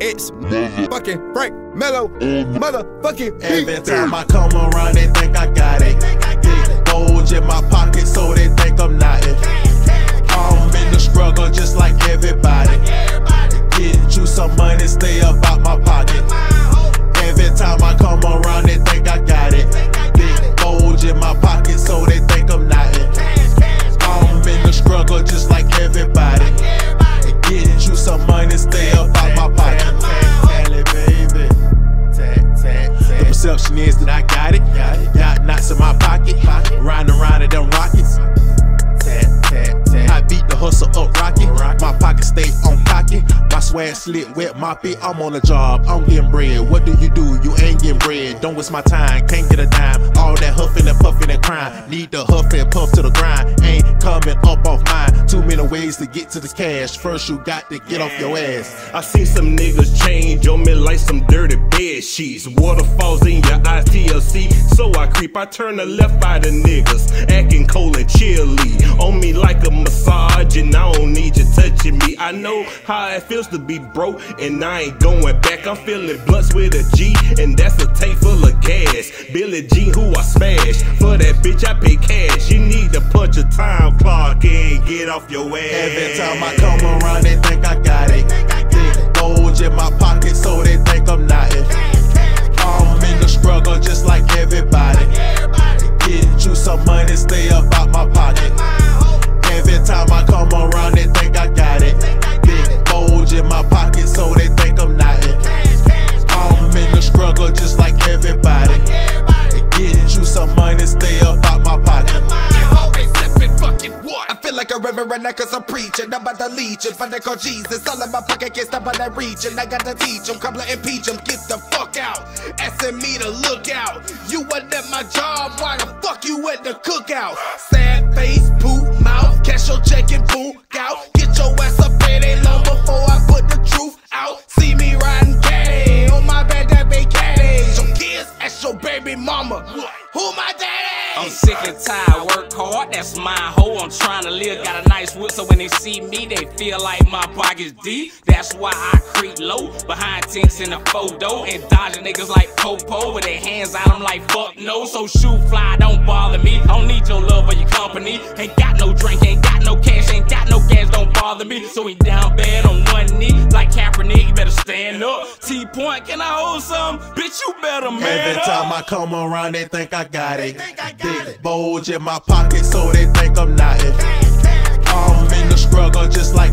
It's fucking Frank Mello, oh, motherfucking Every time I come around, they think I got it. Big bulge in my pocket, so they think I'm not it. I'm in the Perception is that I got it. Got it. Got knots in my pocket. Riding around in them rockets. I beat the hustle up Swag slit wet moppy. I'm on a job. I'm getting bread. What do you do? You ain't getting bread. Don't waste my time. Can't get a dime. All that huffing and puffing and crying. Need the huff and puff to the grind. Ain't coming up off mine. Too many ways to get to the cash. First you got to get off your ass. I seen some niggas change on me like some dirty bed sheets. Waterfalls in your eyes, TLC. So I creep, I turn the left eye to niggas. Acting cold and chilly. On me like a massage, and I don't need you touching me. I know how it feels to be broke, and I ain't going back. I'm feeling blunts with a G, and that's a tank full of gas. Billy G, who I smash. For that bitch, I pay cash. You need to punch a time clock and get off your ass. Every time I come around, they think I got it. Bulge in my pocket, so they think I'm not it. Reverend cause I'm preaching about the legion. But they call Jesus. All in my pocket can't stop on that region. I gotta teach them, come and impeach them. Get the fuck out. Asking me to look out. You wasn't at my job. Why the fuck you at the cookout? Sad face, poop mouth. Cash your check and boom out. Get your ass up in ain't long before I put the truth out. See me riding caddy on my bed that big caddy. Your kids, ask your baby mama. Who my daddy? I'm sick and tired, work hard, that's my hoe. I'm trying to live, got a nice whip, so when they see me, they feel like my pocket's deep. That's why I creep low, behind tinks in the photo, and dodging niggas like Popo with their hands out. I'm like, fuck no, so shoot fly, don't bother me. I don't need your love or your company. Ain't got no drink, ain't got no cash, ain't got no gas, don't bother me. So we down bad on one knee, like Kaepernick, you better stand up. T Point, can I hold some? Bitch, you better man Every up. time I come around, they think I got it. Big bulge in my pocket, so they think I'm not it. I'm in the struggle just like.